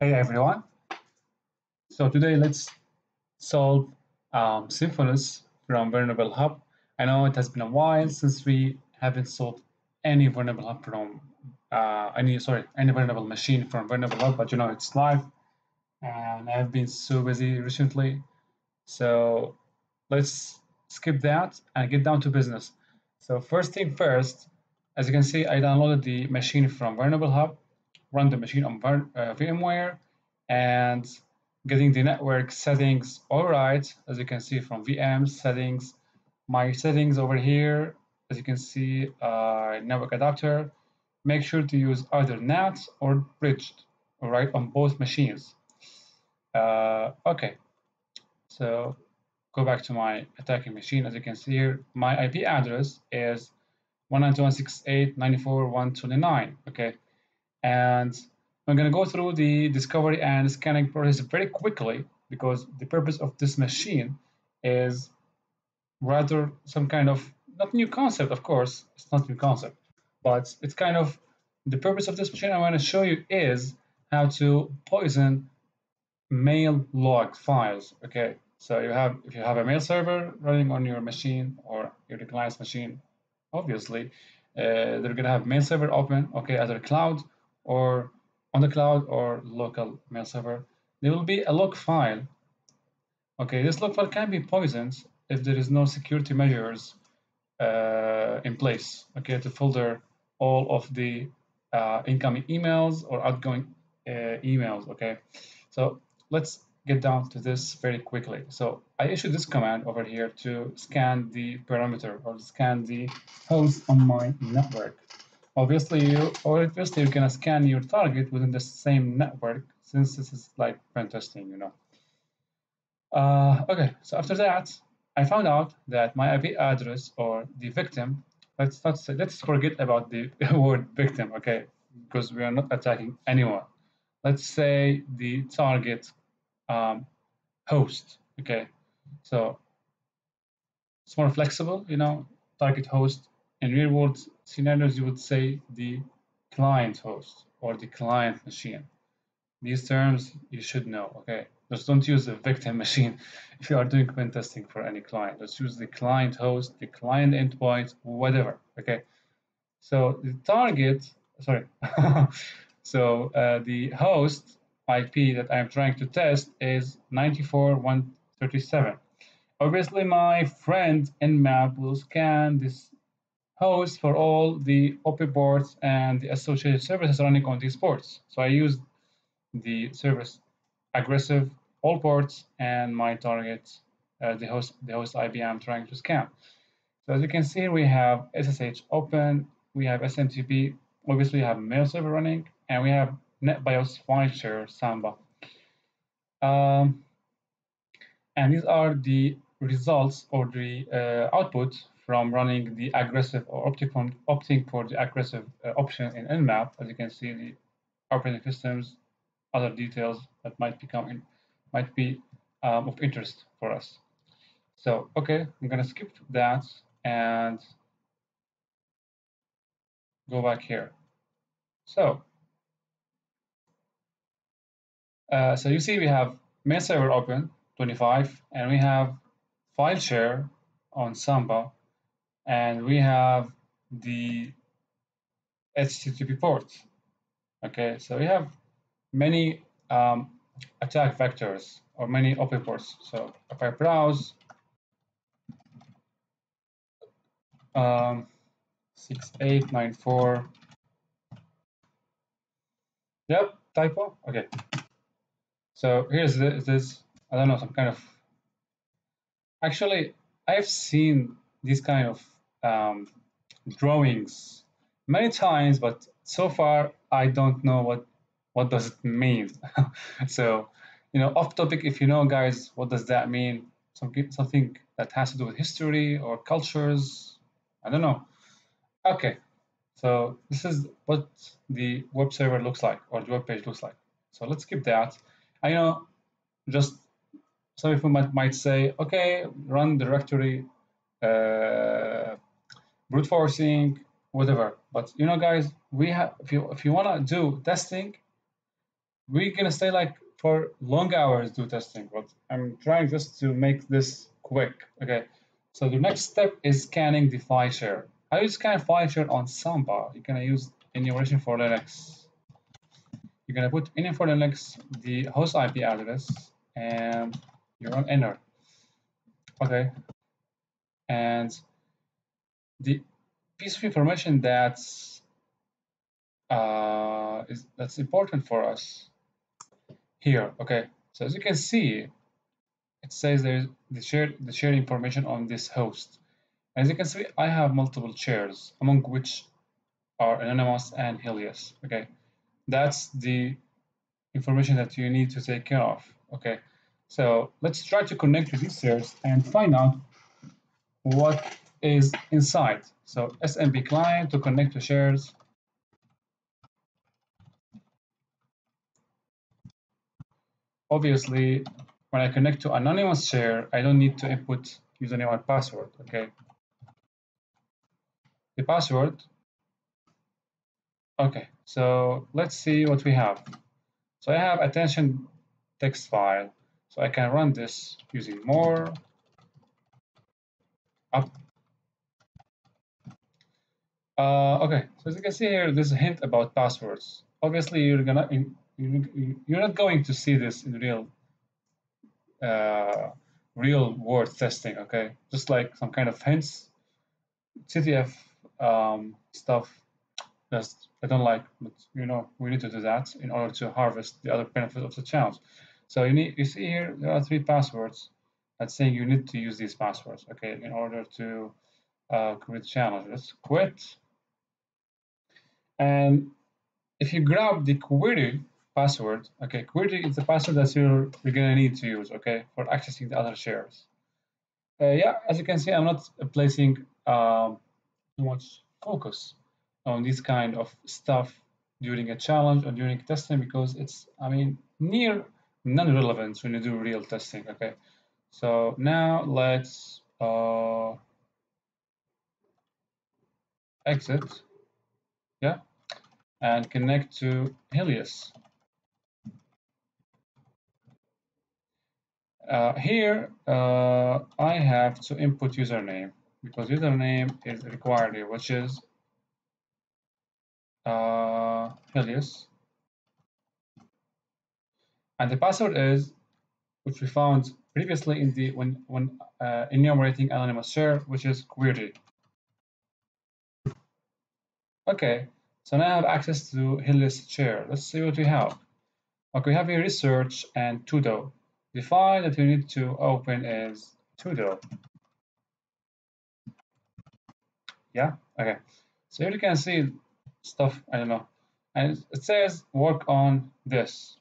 Hey everyone. So today let's solve um, Symfonius from Vulnerable Hub. I know it has been a while since we haven't solved any Vulnerable Hub from uh, any sorry any Vulnerable machine from Vulnerable Hub, but you know it's live, and I've been so busy recently. So let's skip that and get down to business. So first thing first, as you can see, I downloaded the machine from Vulnerable Hub run the machine on uh, VMware and getting the network settings all right, as you can see from VM settings. My settings over here, as you can see, uh, network adapter. Make sure to use either NAT or bridged, all right, on both machines. Uh, okay, so go back to my attacking machine. As you can see here, my IP address is 192.168.94.129, okay? And I'm going to go through the discovery and scanning process very quickly because the purpose of this machine is rather some kind of not new concept, of course, it's not new concept, but it's kind of the purpose of this machine I want to show you is how to poison mail log files. Okay, so you have if you have a mail server running on your machine or your client's machine, obviously uh, they're gonna have mail server open. Okay, either cloud or on the cloud or local mail server, there will be a log file. Okay, this log file can be poisoned if there is no security measures uh, in place, okay, to filter all of the uh, incoming emails or outgoing uh, emails, okay. So let's get down to this very quickly. So I issued this command over here to scan the parameter or scan the host on my network. Obviously, you obviously you're gonna scan your target within the same network since this is like pen testing, you know. Uh, okay, so after that, I found out that my IP address or the victim. Let's not say, let's forget about the word victim, okay, because we are not attacking anyone. Let's say the target um, host, okay. So it's more flexible, you know. Target host in real world scenarios, you would say the client host or the client machine. These terms you should know, okay? Just don't use the victim machine if you are doing pen testing for any client. Just use the client host, the client endpoint, whatever, okay? So the target, sorry, so uh, the host IP that I'm trying to test is 94.137. Obviously, my friend Nmap will scan this host for all the OP ports and the associated services running on these ports. So I use the service aggressive all ports and my target uh, the host the host IP I'm trying to scan. So as you can see, we have SSH open, we have SMTP, obviously we have mail server running, and we have NetBIOS file share Samba. Um, and these are the results or the uh, output from running the aggressive or opting, for the aggressive uh, option in Nmap. As you can see, the operating systems, other details that might become in, might be um, of interest for us. So, okay, I'm gonna skip that and go back here. So, uh, so you see we have mail server open 25 and we have file share on Samba and we have the HTTP port. Okay, so we have many um, attack vectors or many open ports. So if I browse um, 6894, yep, typo, okay. So here's this, I don't know, some kind of, actually, I've seen this kind of um, drawings many times, but so far I don't know what what does it mean. so, you know, off topic. If you know, guys, what does that mean? Something something that has to do with history or cultures. I don't know. Okay, so this is what the web server looks like or the web page looks like. So let's skip that. I know, just some people might, might say, okay, run directory uh, brute forcing, whatever. But you know, guys, we have if you if you wanna do testing, we're gonna stay like for long hours do testing, but I'm trying just to make this quick. Okay, so the next step is scanning the file share. How you scan file share on Samba. You're gonna use enumeration for Linux. You're gonna put in for Linux the host IP address and you run enter. Okay, and the piece of information that's uh, is that's important for us here. Okay, so as you can see, it says there's the shared the shared information on this host. As you can see, I have multiple shares, among which are anonymous and Helios. Okay, that's the information that you need to take care of. Okay, so let's try to connect to these shares and find out what is inside. So SMB client to connect to shares. Obviously, when I connect to anonymous share, I don't need to input username or password, okay? The password, okay, so let's see what we have. So I have attention text file. So I can run this using more up. Uh, okay, so as you can see here, there's a hint about passwords. Obviously, you're gonna you're not going to see this in real uh, real world testing. Okay, just like some kind of hints, CTF um, stuff. Just I don't like, but you know we need to do that in order to harvest the other benefits of the challenge. So you need you see here there are three passwords that's saying you need to use these passwords, okay, in order to uh, create challenges. Quit. And if you grab the query password, okay, query is the password that you're, you're gonna need to use, okay, for accessing the other shares. Uh, yeah, as you can see, I'm not placing um, too much focus on this kind of stuff during a challenge or during testing because it's, I mean, near non-relevant when you do real testing, okay? So now let's uh, exit, yeah, and connect to Helios. Uh, here, uh, I have to input username because username is required here, which is uh, Helios. And the password is, which we found previously in the when when uh, enumerating anonymous share, which is query. Okay, so now I have access to Helios share. Let's see what we have. Okay, we have here research and todo. The file that we need to open is todo. Yeah, okay. So here you can see stuff, I don't know. And it says work on this.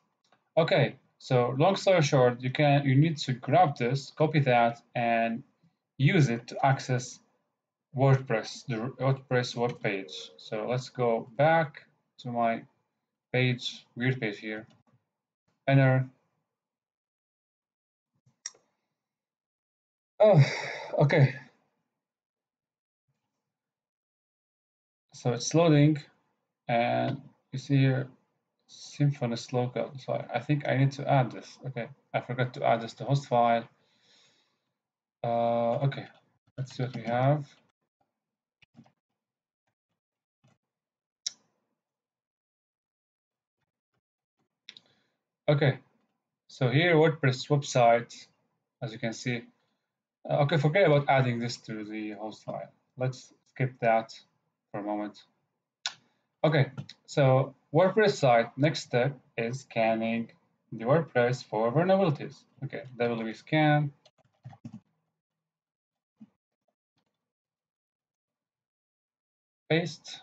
Okay, so long story short, you can you need to grab this, copy that, and use it to access WordPress, the WordPress web page. So let's go back to my page, weird page here. Enter. Oh, okay. So it's loading, and you see here Symfonisk local. So I think I need to add this. Okay, I forgot to add this to host file. Uh, okay, let's see what we have. Okay, so here WordPress website, as you can see. Uh, okay, forget about adding this to the host file. Let's skip that for a moment. Okay, so WordPress site, next step is scanning the WordPress for vulnerabilities. Okay, WP scan. Paste.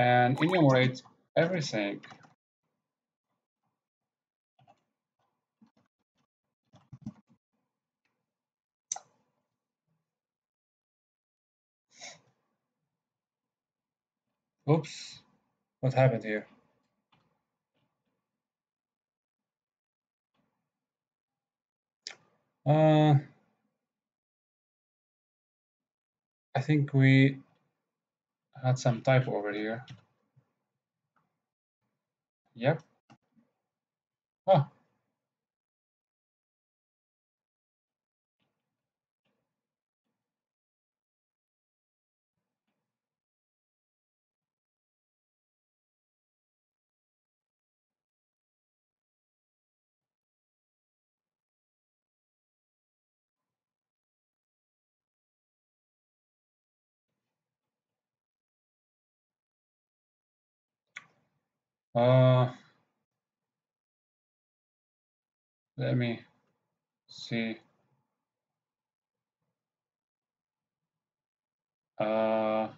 And enumerate everything Oops, what happened here? Uh, I think we had some typo over here. Yep. Oh. Uh, let me see. Uh,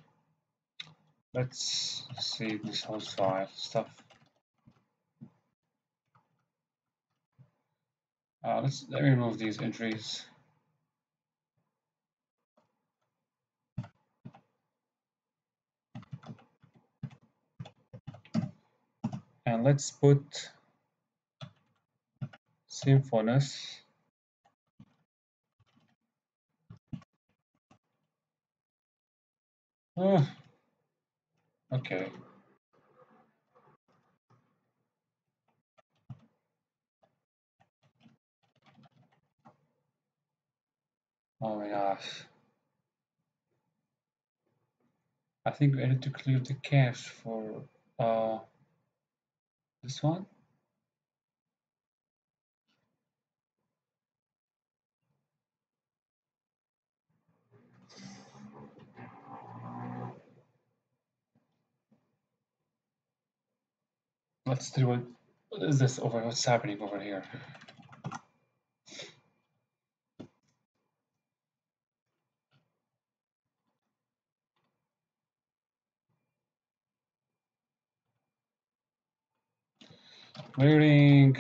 let's see this whole file stuff. Uh, let's let me remove these entries. And let's put Symfonious. Oh, okay. Oh my gosh. I think we need to clear the cache for uh, this one. Let's what, what is this over what's happening over here. Clearing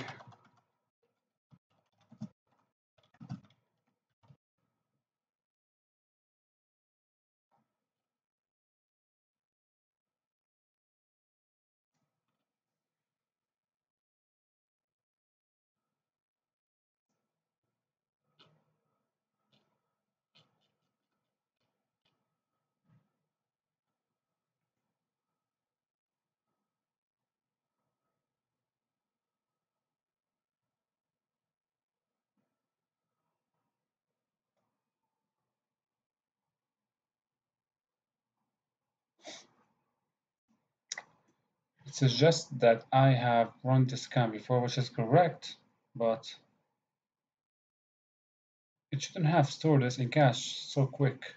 It suggests that I have run this scan before, which is correct, but it shouldn't have stored this in cache so quick.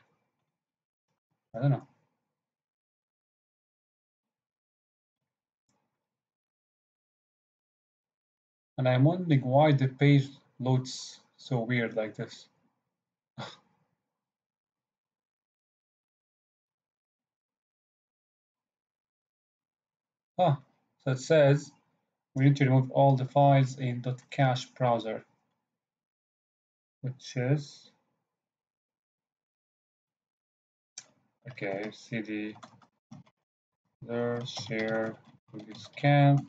I don't know. And I'm wondering why the page loads so weird like this. Ah, so it says we need to remove all the files in .cache browser, which is okay, cd there share we scan.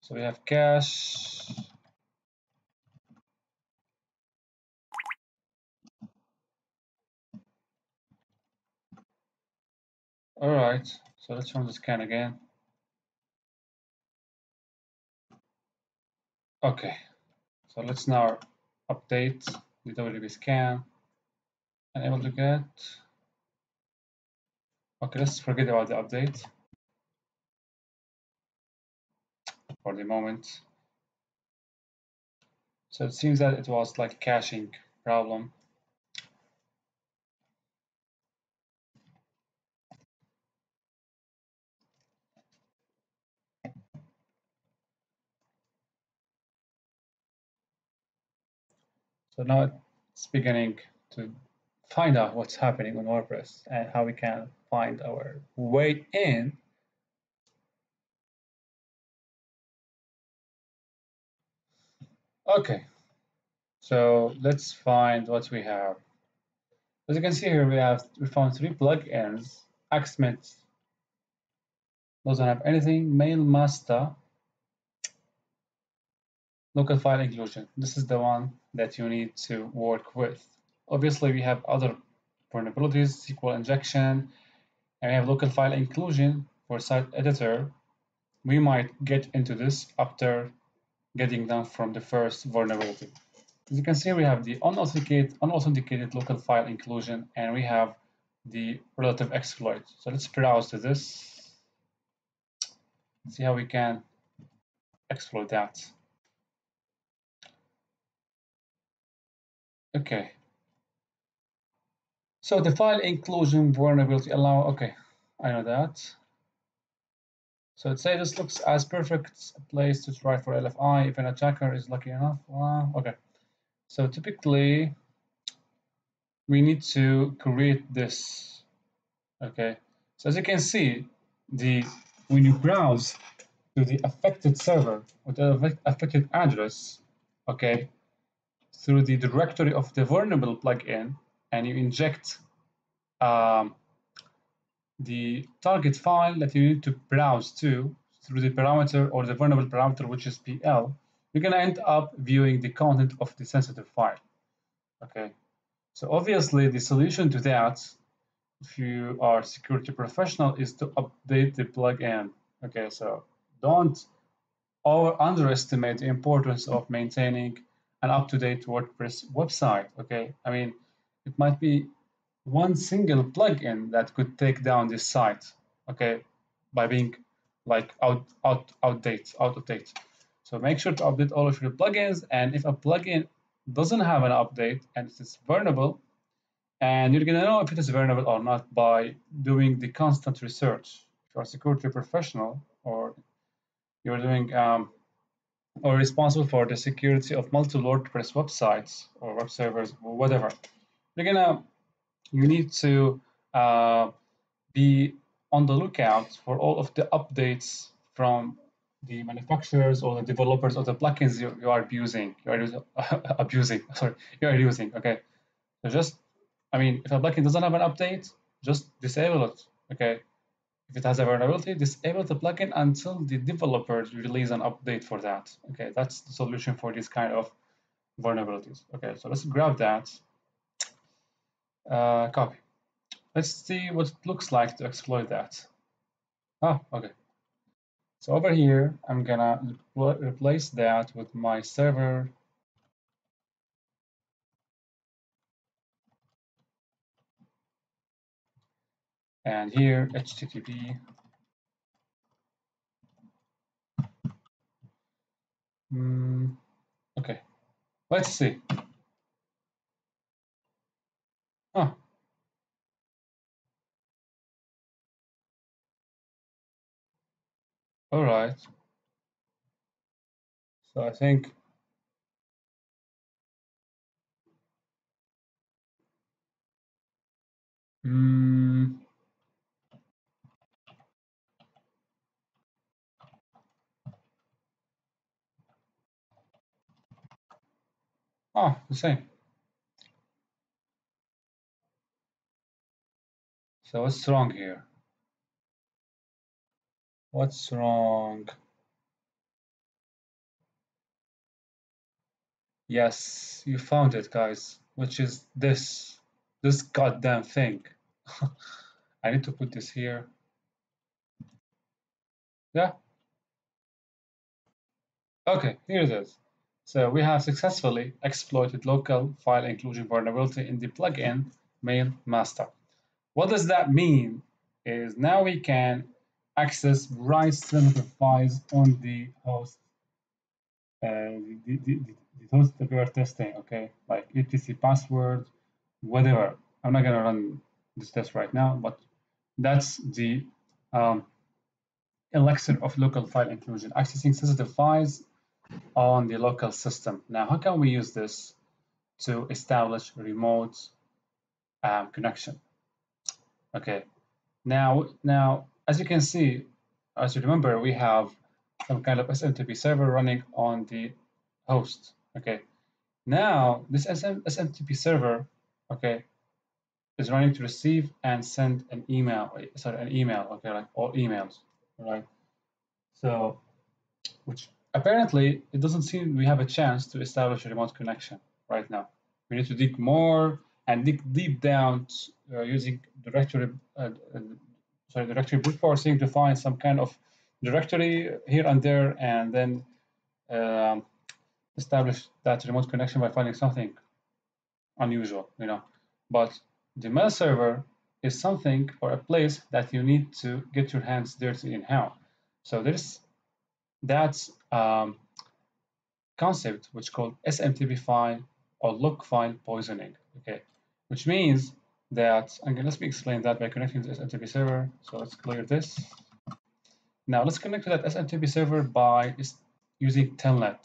So we have cache. All right, so let's run the scan again. Okay, so let's now update the WDB scan and able to get. Okay, let's forget about the update for the moment. So it seems that it was like a caching problem. So now it's beginning to find out what's happening on WordPress and how we can find our way in. Okay, so let's find what we have. As you can see here, we have we found three plugins. Akismet doesn't have anything. Mailmaster local file inclusion. This is the one that you need to work with. Obviously, we have other vulnerabilities, SQL injection, and we have local file inclusion for site editor. We might get into this after getting done from the first vulnerability. As you can see, we have the unauthenticated, unauthenticated local file inclusion, and we have the relative exploit. So let's browse to this, see how we can exploit that. Okay. So the file inclusion vulnerability allow, okay, I know that. So let's say this looks as perfect place to try for LFI if an attacker is lucky enough. Wow, okay. So typically we need to create this. Okay. So as you can see, the when you browse to the affected server or the affected address, okay, through the directory of the vulnerable plugin and you inject um, the target file that you need to browse to through the parameter or the vulnerable parameter, which is PL, you're going to end up viewing the content of the sensitive file. Okay, so obviously the solution to that, if you are security professional, is to update the plugin. Okay, so don't or underestimate the importance of maintaining an up-to-date WordPress website. Okay, I mean, it might be one single plugin that could take down this site. Okay, by being like out out outdate out of date. So make sure to update all of your plugins, and if a plugin doesn't have an update and it's vulnerable, and you're gonna know if it is vulnerable or not by doing the constant research. If you're a security professional or you're doing um, or responsible for the security of multiple WordPress websites or web servers or whatever. You're gonna, you need to uh, be on the lookout for all of the updates from the manufacturers or the developers of the plugins you, you are using, you are abusing, sorry, you are using, okay? So just, I mean, if a plugin doesn't have an update, just disable it, okay? If it has a vulnerability, disable the plugin until the developers release an update for that. Okay, that's the solution for this kind of vulnerabilities. Okay, so let's grab that, uh, copy. Let's see what it looks like to exploit that. Ah, okay. So over here, I'm gonna replace that with my server and here http mm, okay. Let's see. Huh. All right. So I think mm, Oh, the same. So what's wrong here? What's wrong? Yes, you found it, guys, which is this, this goddamn thing. I need to put this here. Yeah. Okay, here it is. So we have successfully exploited local file inclusion vulnerability in the plugin mail master. What does that mean? Is now we can access write sensitive files on the host, uh, the, the, the, host that we are testing, okay, like etc password, whatever. I'm not gonna run this test right now, but that's the um, elixir of local file inclusion, accessing sensitive files on the local system. Now, how can we use this to establish remote um, connection? Okay, now, now, as you can see, as you remember, we have some kind of SMTP server running on the host. Okay, now this SM, SMTP server, okay, is running to receive and send an email. Sorry, an email. Okay, like all emails, right? So, which apparently it doesn't seem we have a chance to establish a remote connection right now. We need to dig more and dig deep down uh, using directory, uh, uh, sorry, directory brute forcing to find some kind of directory here and there, and then um, establish that remote connection by finding something unusual, you know. But the mail server is something or a place that you need to get your hands dirty in how. So there's that um, concept which called SMTP file or log file poisoning. Okay, which means that to let me explain that by connecting to SMTP server. So let's clear this. Now let's connect to that SMTP server by using telnet.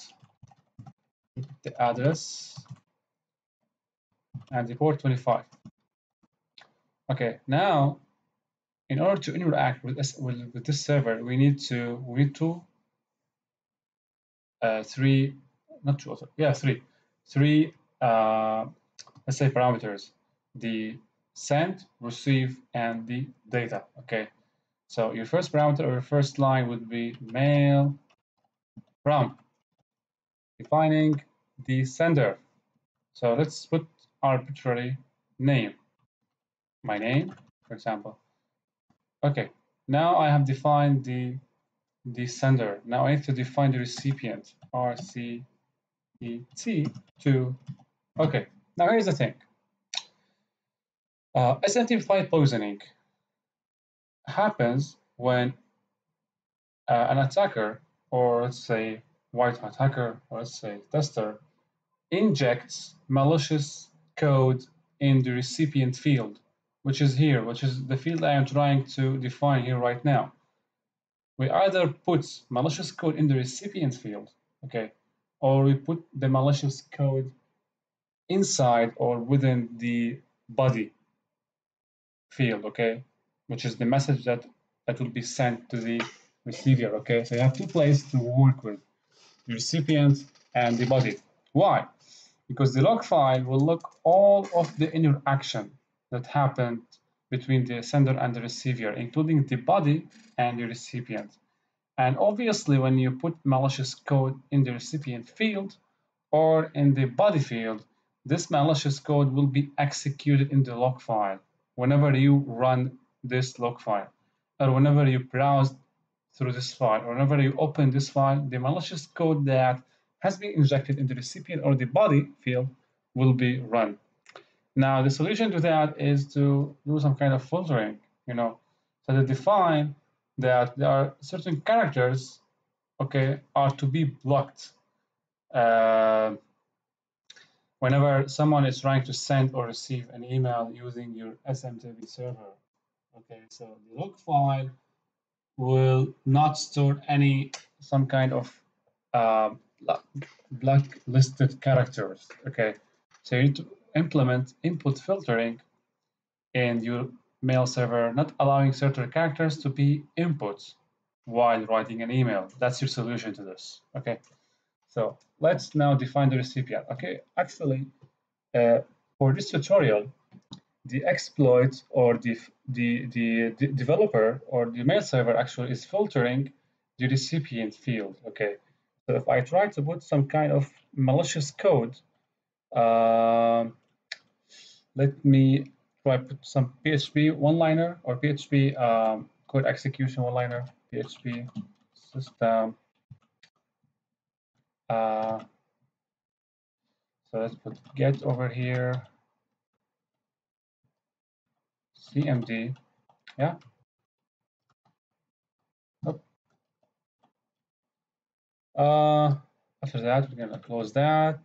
The address and the port 25. Okay, now in order to interact with this with, with this server, we need to we need two uh, three not two yeah three. Three uh, let's say parameters. The send receive and the data okay? So your first parameter or your first line would be mail from defining the sender. So let's put arbitrary name. My name for example. Okay now I have defined the the sender now I need to define the recipient RCET to okay now here's the thing uh, SMTP file poisoning happens when uh, an attacker or let's say white hat hacker or let's say tester injects malicious code in the recipient field, which is here, which is the field I am trying to define here right now. We either put malicious code in the recipient field, okay, or we put the malicious code inside or within the body field, okay, which is the message that, that will be sent to the receiver, okay. So you have two places to work with, the recipient and the body. Why? because the log file will log all of the interaction that happened between the sender and the receiver, including the body and the recipient. And obviously, when you put malicious code in the recipient field or in the body field, this malicious code will be executed in the log file whenever you run this log file or whenever you browse through this file or whenever you open this file, the malicious code that has been injected in the recipient or the body field will be run. Now, the solution to that is to do some kind of filtering, you know, so to define that there are certain characters, okay, are to be blocked uh, whenever someone is trying to send or receive an email using your SMTP server. Okay, so the log file will not store any some kind of uh, blacklisted characters. Okay, so you implement input filtering in your mail server, not allowing certain characters to be inputs while writing an email. That's your solution to this. Okay, so let's now define the recipient. Okay, actually, uh, for this tutorial, the exploit or the, the, the, the developer or the mail server actually is filtering the recipient field. Okay, so if I try to put some kind of malicious code, uh, let me try put some PHP one-liner or PHP um, code execution one-liner, PHP system. Uh, so let's put get over here, CMD, yeah, Uh, after that, we're gonna close that.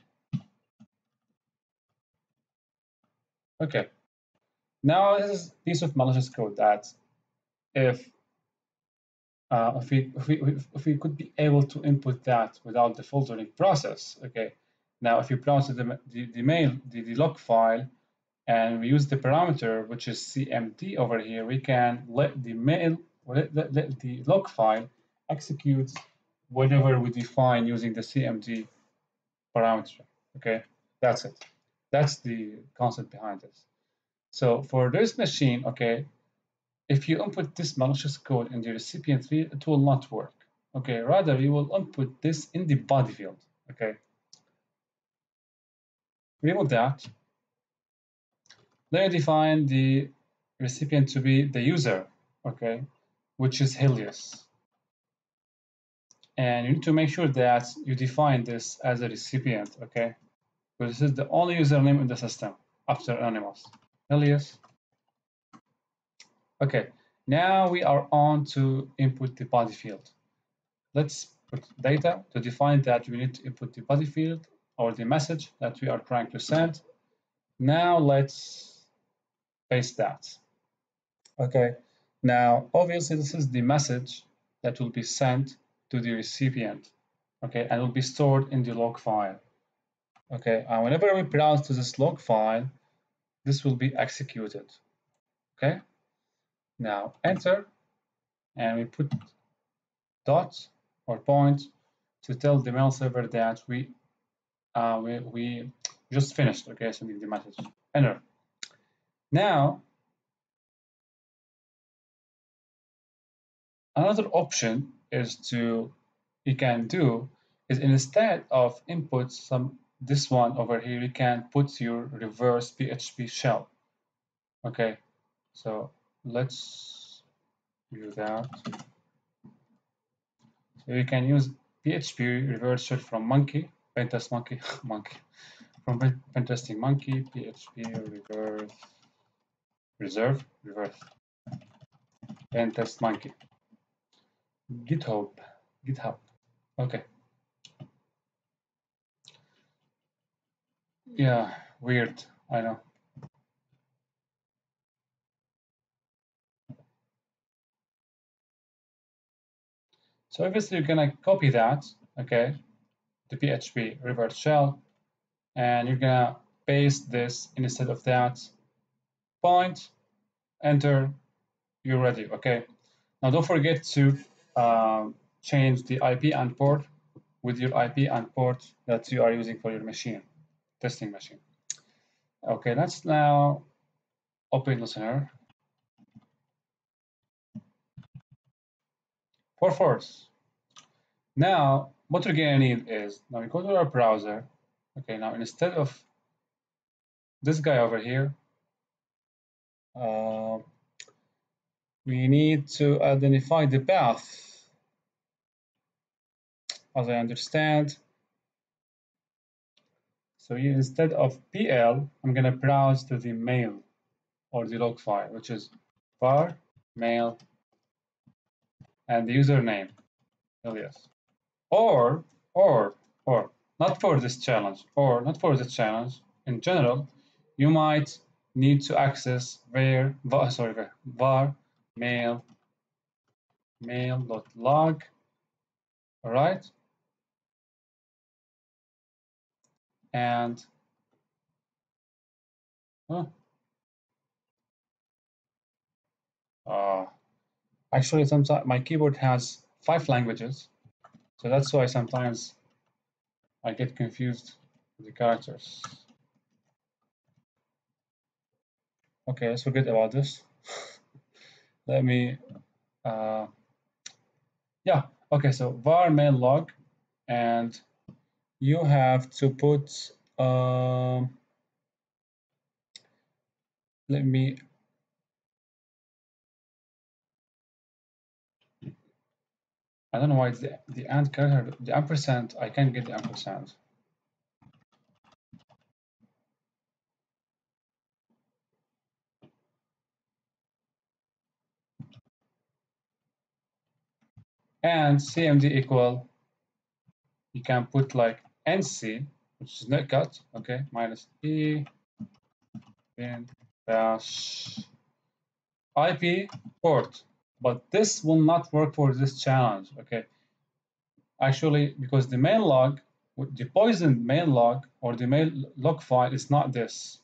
Okay. Now this is piece of malicious code that if uh, if we if we if we could be able to input that without the filtering process, okay. Now if you browse the the, the mail the, the log file and we use the parameter which is cmd over here, we can let the mail let, let, let the log file execute whatever we define using the CMD parameter. Okay, that's it. That's the concept behind this. So for this machine, okay, if you input this malicious code in the recipient field, it will not work. Okay, rather you will input this in the body field. Okay, remove that. Then you define the recipient to be the user, okay, which is Helios. And you need to make sure that you define this as a recipient, okay? Because this is the only username in the system after anonymous. alias Okay, now we are on to input the body field. Let's put data to define that we need to input the body field or the message that we are trying to send. Now let's paste that. Okay, now obviously this is the message that will be sent to the recipient. Okay, and will be stored in the log file. Okay, and whenever we browse to this log file, this will be executed. Okay, now enter, and we put dot or point to tell the mail server that we uh, we, we just finished, okay, sending the message. Enter. Now, another option is to, you can do, is instead of input some, this one over here, you can put your reverse PHP shell. Okay, so let's do that. So you can use PHP reverse shell from Monkey pentest monkey monkey from pentesting monkey php reverse reserve reverse pentest monkey github github okay yeah weird. I know. So obviously you're gonna copy that okay the PHP reverse shell and you're gonna paste this instead of that point enter you're ready okay? Now don't forget to um, change the IP and port with your IP and port that you are using for your machine testing machine. Okay let's now open listener for force now what we're gonna need is now we go to our browser. Okay now instead of this guy over here uh, we need to identify the path. As I understand so instead of PL I'm gonna browse to the mail or the log file which is var mail and the username alias. Or or or not for this challenge or not for this challenge in general you might need to access where var, sorry var mail mail.log all right and huh, uh, actually sometimes my keyboard has five languages so that's why sometimes I get confused with the characters. Okay, let's forget about this. Let me, uh, yeah, okay, so var main log, and you have to put, um, let me I don't know why the, the and character, the ampersand, I can't get the ampersand. And CMD equal, you can put like NC, which is not cut, okay, minus E, bin dash IP port but this will not work for this challenge, okay? Actually, because the main log, the poisoned main log or the main log file is not this.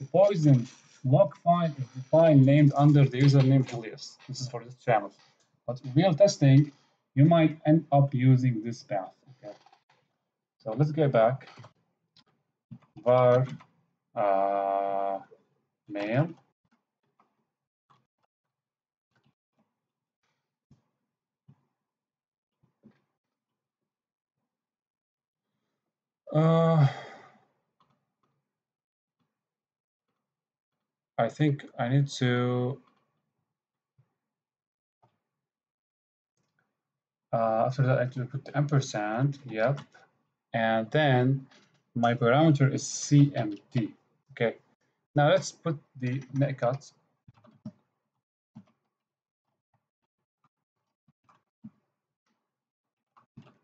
The poisoned log file is the file named under the username Julius. This is for this challenge. But real testing, you might end up using this path? So let's get back. var uh, mail Uh, I think I need to uh, after that I need to put the ampersand. Yep and then my parameter is cmd okay now let's put the netcut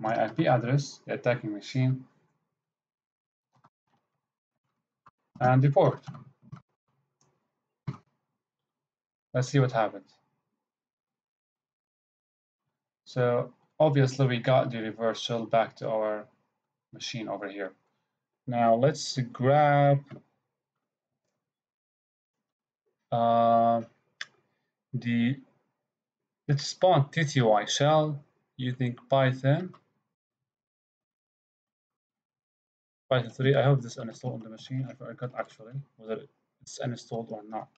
my IP address, the attacking machine, and the port. Let's see what happens. So obviously we got the reversal back to our machine over here. Now let's grab uh, the let's spawn TTY shell using Python Python 3. I hope this installed on the machine. I forgot actually whether it's installed or not.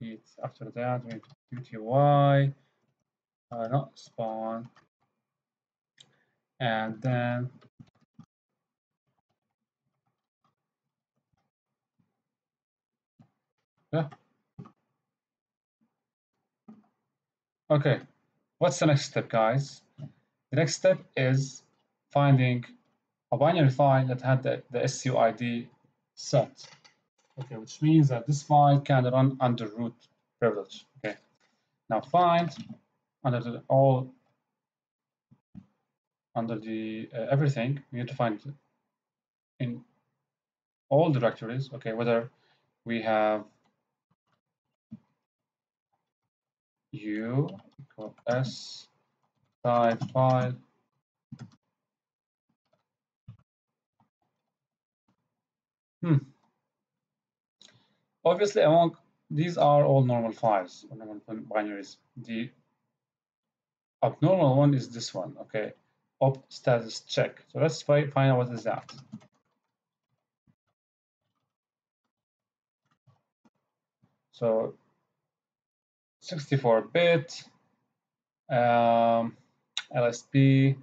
It's After that, we QTY, uh, not spawn, and then yeah. Okay, what's the next step, guys? The next step is finding a binary file that had the, the SUID set. Okay, which means that this file can run under root privilege. Okay, now find under the all under the uh, everything we need to find in all directories. Okay, whether we have u s side file Hmm. Obviously, among these are all normal files or normal binaries. The abnormal one is this one, okay? Opt status check. So let's find out what is that. So 64-bit, um, LSB.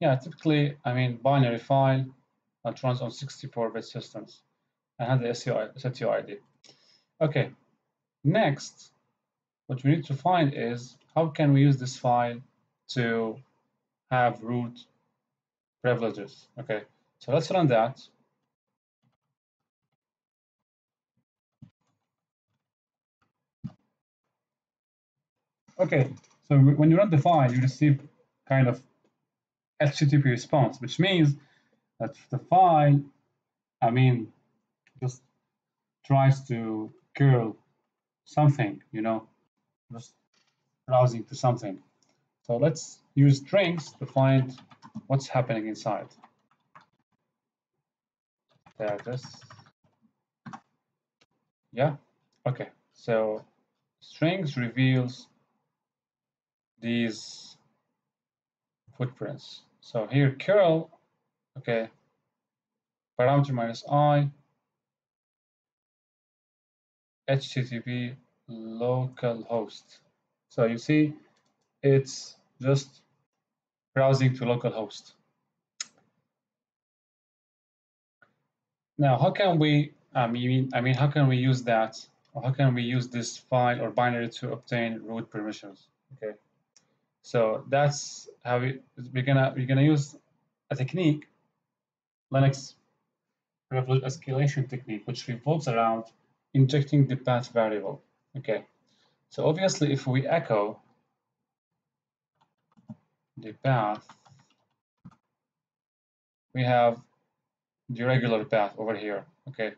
Yeah, typically, I mean, binary file that runs on 64-bit systems and has the SUI, SUID. Okay, next, what we need to find is how can we use this file to have root privileges. Okay, so let's run that. Okay, so when you run the file, you receive kind of HTTP response, which means that the file, I mean, just tries to curl something, you know, just browsing to something. So let's use strings to find what's happening inside. Status. Yeah, okay. So strings reveals these footprints. So here curl okay parameter minus i http localhost so you see it's just browsing to localhost now how can we I mean I mean how can we use that? Or how can we use this file or binary to obtain root permissions? Okay. So that's how we, we're gonna we're gonna use a technique Linux privilege escalation technique, which revolves around injecting the path variable. Okay, so obviously if we echo the path, we have the regular path over here. Okay,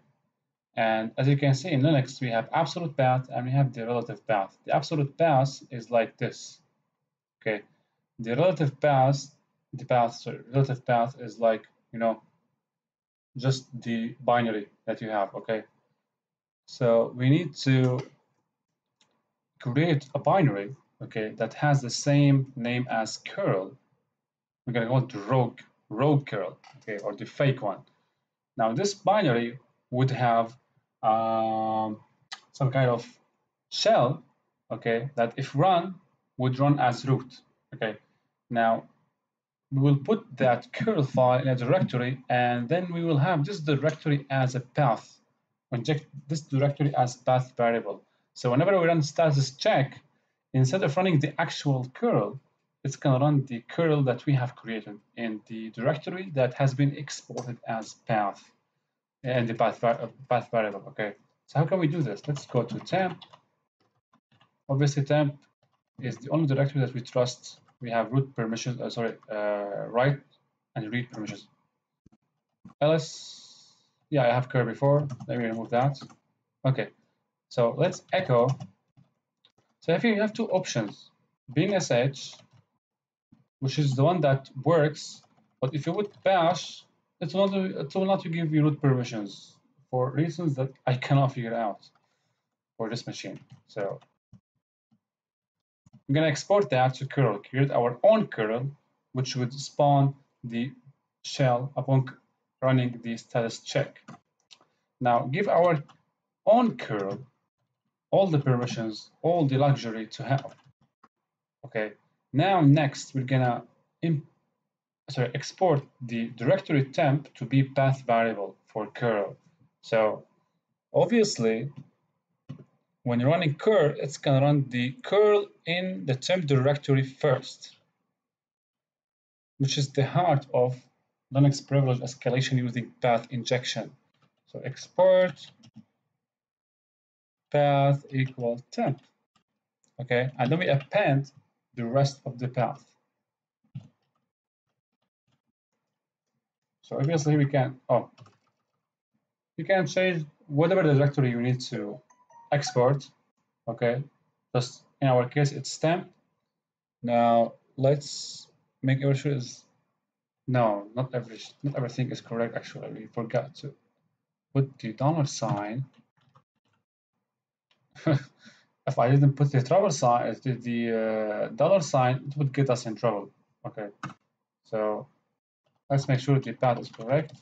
and as you can see in Linux, we have absolute path and we have the relative path. The absolute path is like this. Okay, the relative path, the path, sorry, relative path is like you know just the binary that you have, okay? So we need to create a binary, okay, that has the same name as curl. We're gonna go to rogue, rogue curl, okay, or the fake one. Now this binary would have um, some kind of shell, okay, that if run would run as root, okay. Now we will put that curl file in a directory and then we will have this directory as a path inject this directory as path variable. So whenever we run status check, instead of running the actual curl, it's going to run the curl that we have created in the directory that has been exported as path and the path, path variable. Okay, so how can we do this? Let's go to temp. Obviously, temp is the only directory that we trust. We have root permissions, uh, sorry, uh, write and read permissions. ls, yeah, I have curl before. Let me remove that. Okay, so let's echo. So here you have two options, bin.sh, which is the one that works, but if you would bash, it will not, it will not give you root permissions for reasons that I cannot figure out for this machine. So I'm to export that to curl, create our own curl, which would spawn the shell upon running the status check. Now give our own curl all the permissions, all the luxury to have. Okay, now next we're gonna sorry, export the directory temp to be path variable for curl. So obviously when running curl, it's gonna run the curl in the temp directory first, which is the heart of Linux privilege escalation using path injection. So export path equal temp. Okay, and then we append the rest of the path. So obviously we can, oh, you can change whatever directory you need to export, okay? Just in our case, it's temp. Now let's make sure is, no, not every, not everything is correct actually. We forgot to put the dollar sign. If I didn't put the trouble sign, the, the uh, dollar sign, it would get us in trouble. Okay, so let's make sure the path is correct.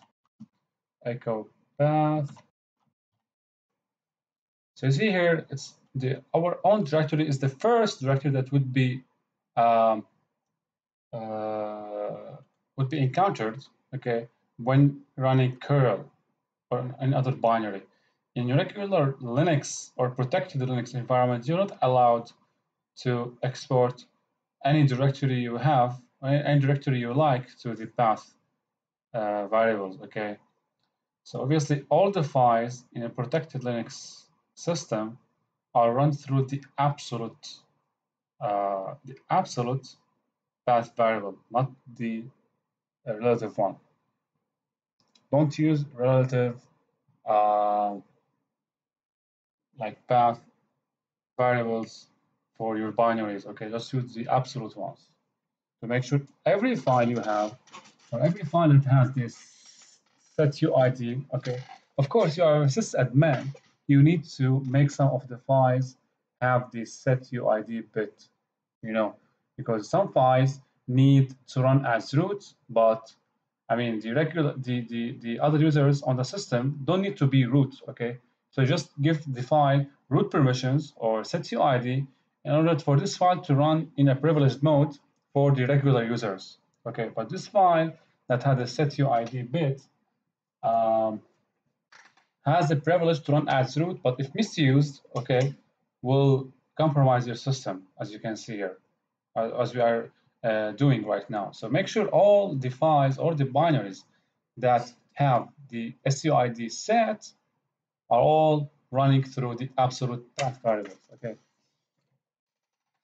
Echo path. So you see here, it's the our own directory is the first directory that would be um, uh, would be encountered. Okay, when running curl or another binary. In your regular Linux or protected Linux environment, you're not allowed to export any directory you have, any directory you like to the path uh, variables, okay? So obviously all the files in a protected Linux system are run through the absolute, uh, the absolute path variable, not the uh, relative one. Don't use relative uh, like path variables for your binaries. Okay, just use the absolute ones to make sure every file you have or every file that has this setuid. Okay, of course you are a sysadmin. You need to make some of the files have this setuid bit. You know, because some files need to run as root, but I mean, the regular, the, the, the other users on the system don't need to be root, okay? So just give the file root permissions or set setuid in order for this file to run in a privileged mode for the regular users, okay? But this file that has a setuid bit um, has the privilege to run as root, but if misused, okay, will compromise your system, as you can see here, as we are uh, doing right now. So make sure all the files or the binaries that have the SUID set are all running through the absolute path variables. Okay.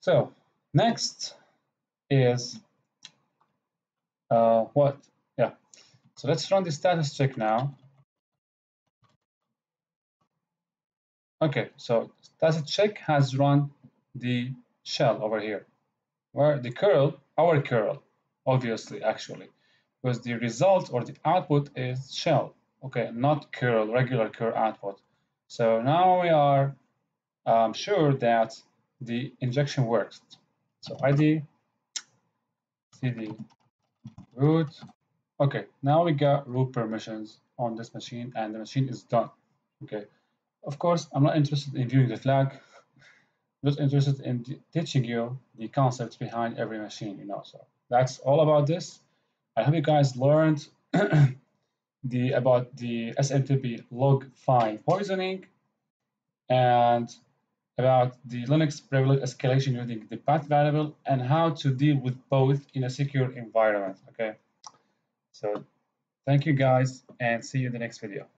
So next is uh, what? Yeah. So let's run the status check now. Okay, so status check has run the shell over here, where the curl our curl, obviously, actually, because the result or the output is shell, okay, not curl, regular curl output. So now we are um, sure that the injection works. So id cd root. Okay, now we got root permissions on this machine and the machine is done. Okay, of course, I'm not interested in viewing the flag just interested in teaching you the concepts behind every machine, you know. So that's all about this. I hope you guys learned the about the SMTP log file poisoning and about the Linux privilege escalation using the path variable and how to deal with both in a secure environment. Okay. So thank you guys and see you in the next video.